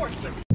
reinforcements.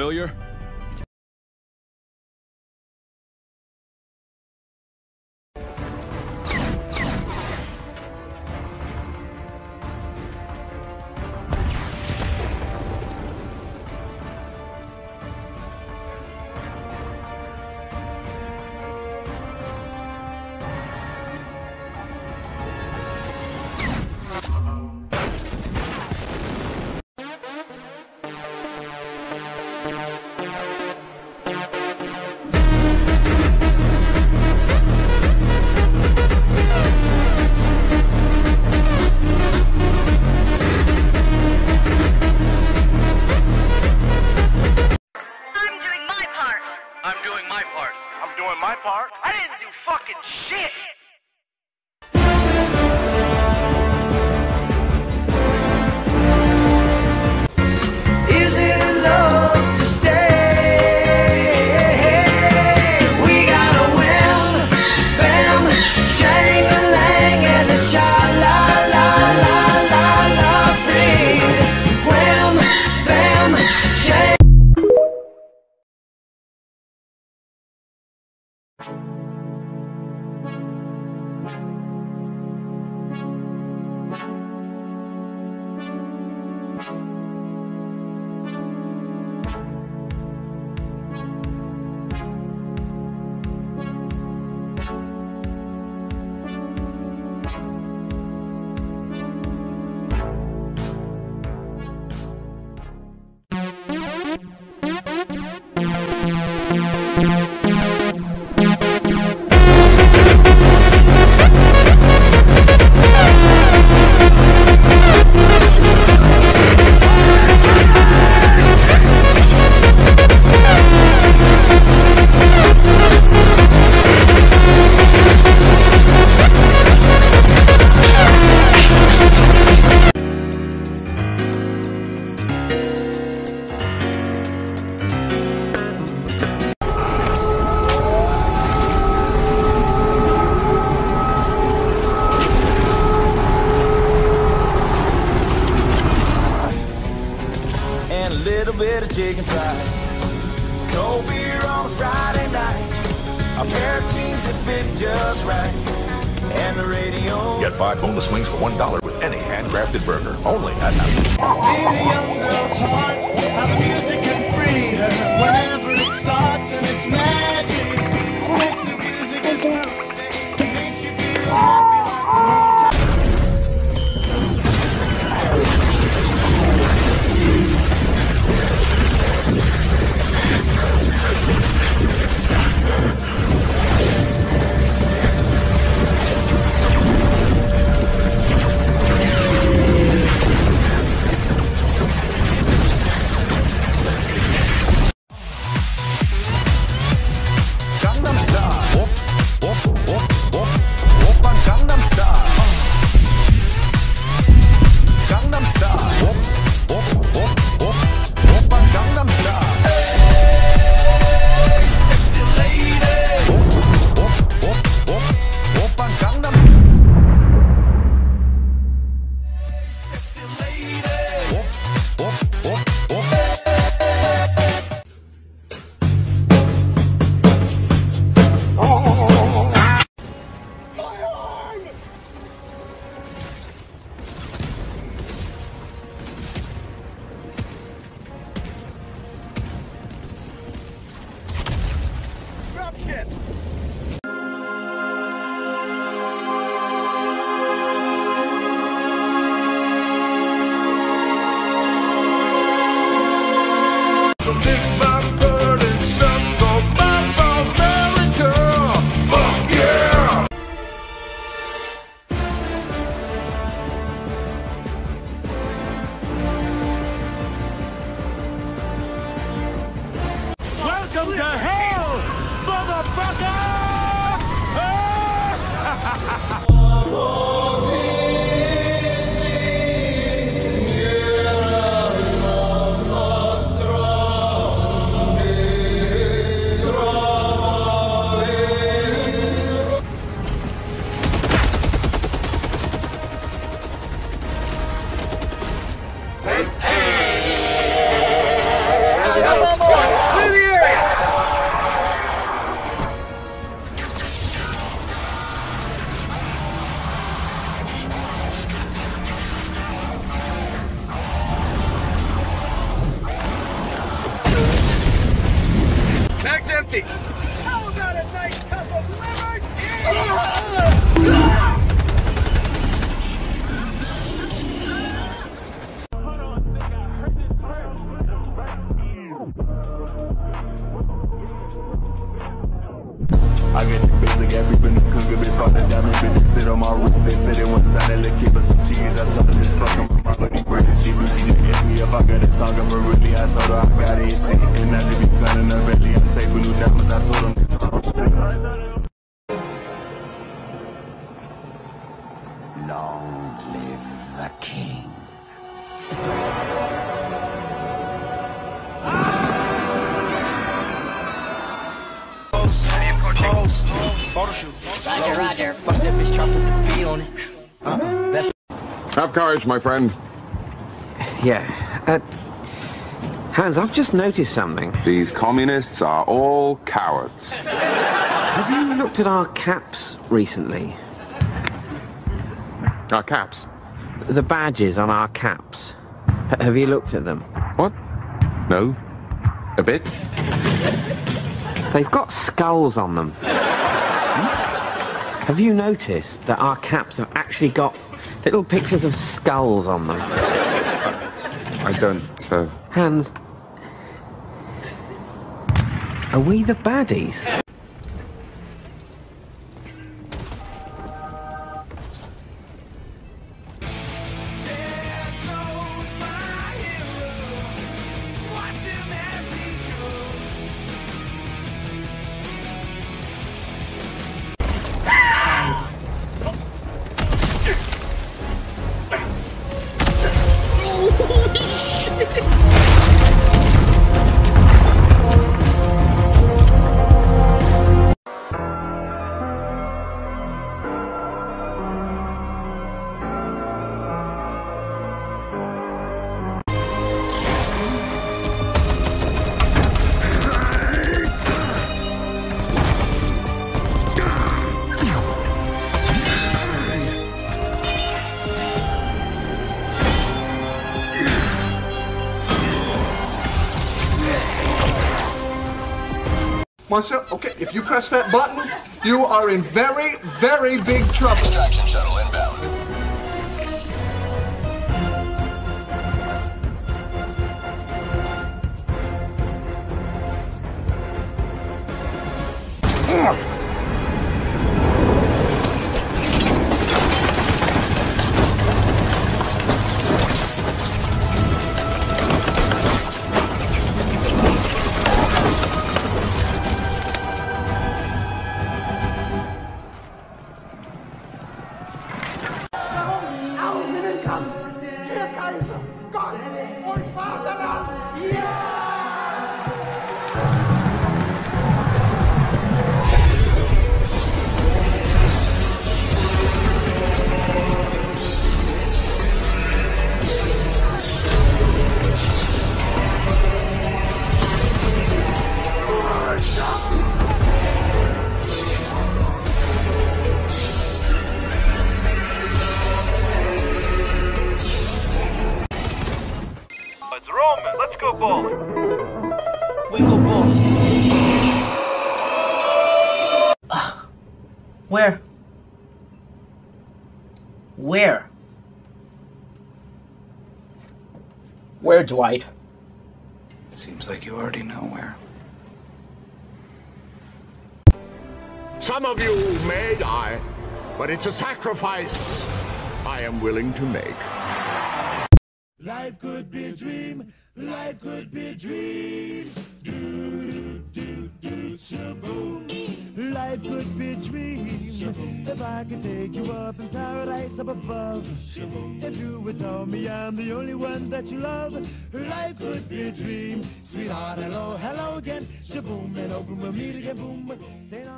familiar? $1 with any handcrafted burger, only at Applebee's. Welcome to hell, motherfucker! Long live the king. Pose, photo shoot. Roger, Roger. Fuck that bitch, try to the fee on it. Have courage, my friend. Yeah. Uh, Hans, I've just noticed something. These communists are all cowards. Have you looked at our caps recently? Our caps. The badges on our caps. H- have you looked at them? What? No. A bit? They've got skulls on them. Have you noticed that our caps have actually got little pictures of skulls on them? I don't. Uh, Hans, are we the baddies? Marcel, okay, if you press that button, you are in very, very big trouble. We go bowling. Where? Where? Where, Dwight? Seems like you already know where. Some of you may die, but it's a sacrifice I am willing to make. Life could be a dream. Life could be a dream. Do, do, do, shaboom. Life could be a dream. If I could take you up in paradise up above. If you would tell me I'm the only one that you love. Life could be a dream. Sweetheart, hello, hello again. Shaboom, and open we'll meet again. Boom. Ding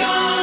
memory